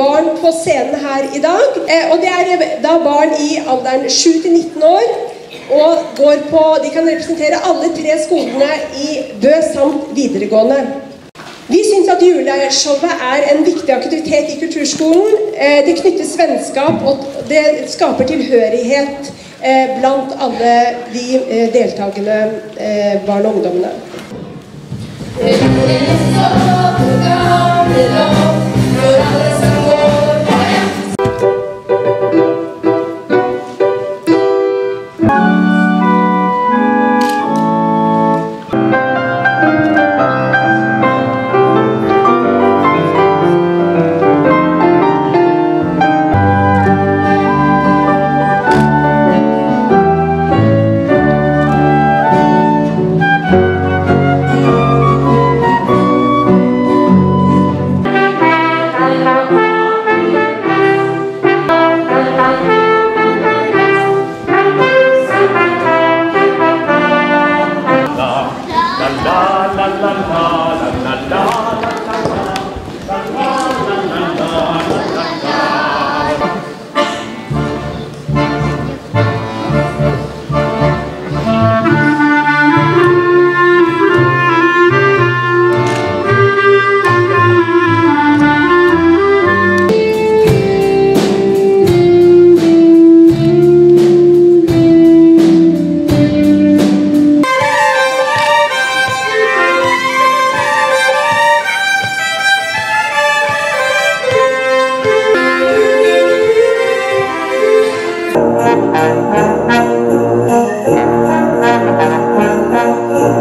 180 barn på scenen her i dag. Eh, og det er da barn i alderen 7 til 19 år. Og går på, de kan representere alle tre skolene i Bø samt videregående. Vi syns at juleshowet er en viktig aktivitet i kulturskolen. Eh, det knytter vennskap, og det skaper tilhørighet eh, blant alle de eh, deltakende eh, barn og ungdommene.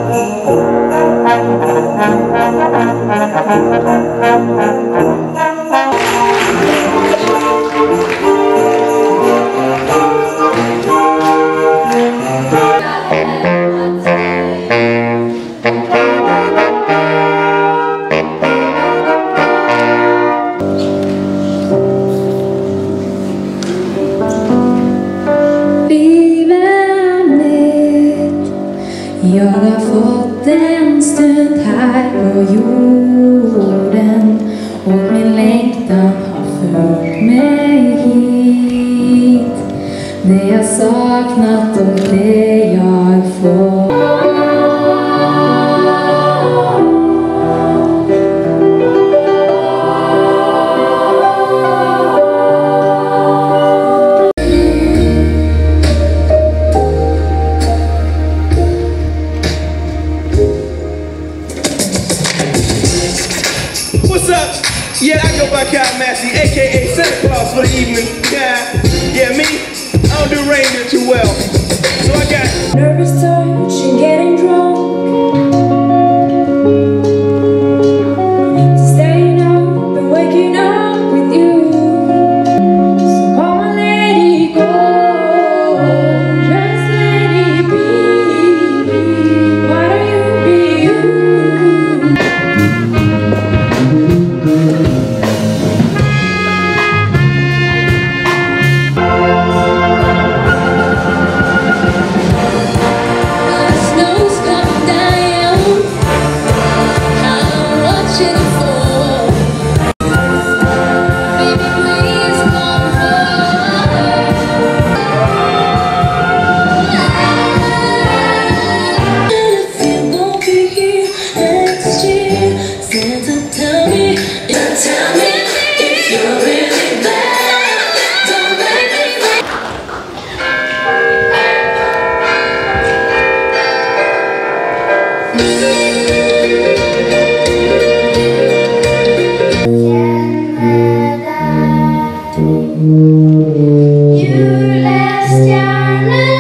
Thank you. Det jag saknat och det jag får What's up? Yeah, I go by Kyle Massey, aka Santa Claus for the evening. Yeah, yeah, me, I don't do reindeer too well. So I got Nervous touch Julestjerne,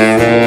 Thank